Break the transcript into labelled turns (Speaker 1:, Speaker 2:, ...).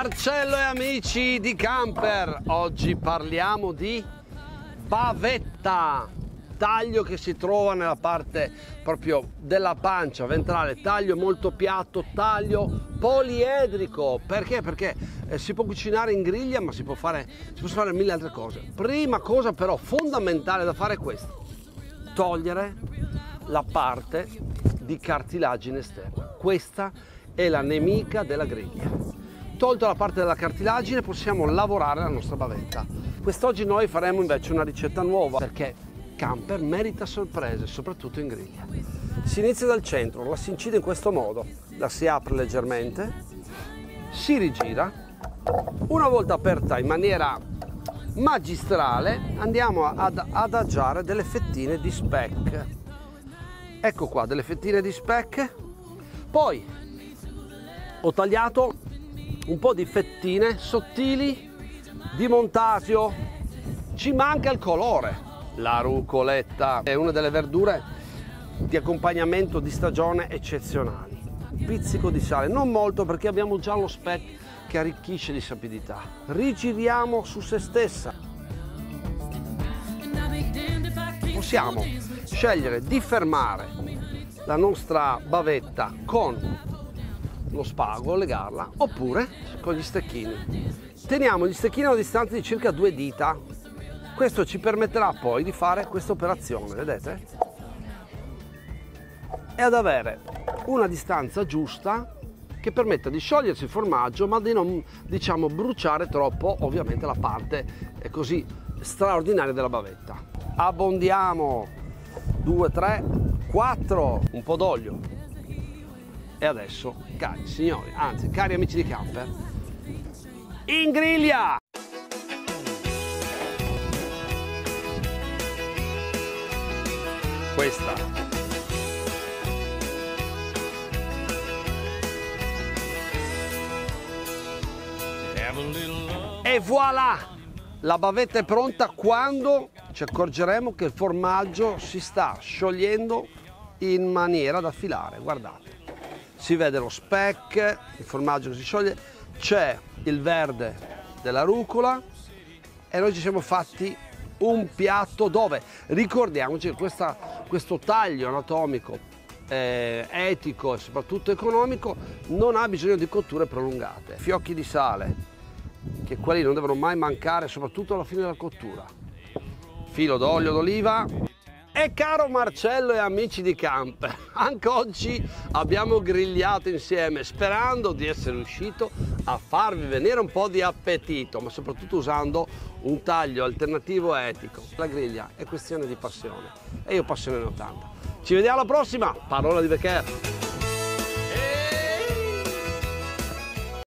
Speaker 1: Marcello e amici di Camper, oggi parliamo di bavetta, taglio che si trova nella parte proprio della pancia ventrale, taglio molto piatto, taglio poliedrico, perché? Perché eh, si può cucinare in griglia ma si può fare, si possono fare mille altre cose. Prima cosa però fondamentale da fare è questa, togliere la parte di cartilagine esterna, questa è la nemica della griglia. Tolta la parte della cartilagine possiamo lavorare la nostra bavetta. Quest'oggi noi faremo invece una ricetta nuova perché camper merita sorprese, soprattutto in griglia. Si inizia dal centro, la si incide in questo modo, la si apre leggermente, si rigira, una volta aperta in maniera magistrale andiamo ad adagiare delle fettine di speck. Ecco qua, delle fettine di speck. Poi ho tagliato un po' di fettine sottili di montasio. Ci manca il colore. La rucoletta è una delle verdure di accompagnamento di stagione eccezionali. Pizzico di sale, non molto perché abbiamo già lo speck che arricchisce di sapidità. Rigiriamo su se stessa. Possiamo scegliere di fermare la nostra bavetta con lo spago, legarla, oppure con gli stecchini. Teniamo gli stecchini a una distanza di circa due dita. Questo ci permetterà poi di fare questa operazione, vedete? E ad avere una distanza giusta che permetta di sciogliersi il formaggio ma di non diciamo bruciare troppo ovviamente la parte così straordinaria della bavetta. Abbondiamo 2, 3, 4, un po' d'olio, e adesso, cari signori, anzi cari amici di camper, in griglia! Questa E voilà! La bavetta è pronta quando ci accorgeremo che il formaggio si sta sciogliendo in maniera da filare, guardate si vede lo speck, il formaggio che si scioglie, c'è il verde della rucola e noi ci siamo fatti un piatto dove ricordiamoci che questa, questo taglio anatomico eh, etico e soprattutto economico non ha bisogno di cotture prolungate. Fiocchi di sale, che quelli non devono mai mancare, soprattutto alla fine della cottura. Filo d'olio d'oliva e caro Marcello e amici di camp, anche oggi abbiamo grigliato insieme sperando di essere riuscito a farvi venire un po' di appetito, ma soprattutto usando un taglio alternativo etico. La griglia è questione di passione e io passione ne ho tanta. Ci vediamo alla prossima, parola di Becker.